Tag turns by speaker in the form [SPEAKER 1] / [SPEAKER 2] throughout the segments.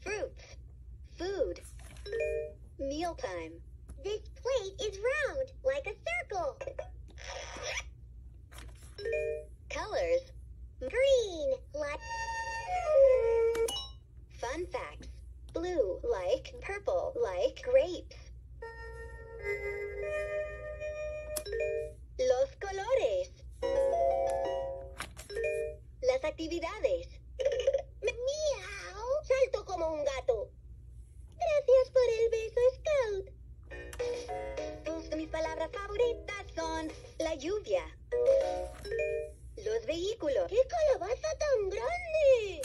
[SPEAKER 1] Fruits. Food. meal time.
[SPEAKER 2] This plate is round, like a circle.
[SPEAKER 1] Colors.
[SPEAKER 2] Green, like...
[SPEAKER 1] Fun facts. Blue, like purple, like grapes. Actividades.
[SPEAKER 2] Miau. Salto como un gato. Gracias por el beso, Scout.
[SPEAKER 1] Tus- Mis palabras favoritas son la lluvia, los vehículos,
[SPEAKER 2] ¡Qué calabaza tan grande!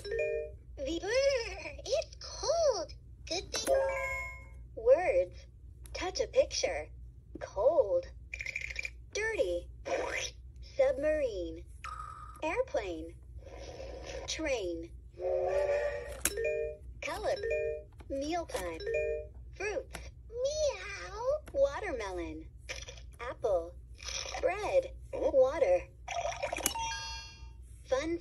[SPEAKER 2] it's cold. Good thing.
[SPEAKER 1] words, touch a picture, cold, dirty, submarine, airplane, Train. Color. Mealtime. Fruit.
[SPEAKER 2] Meow.
[SPEAKER 1] Watermelon. Apple. Bread. Water. Fun.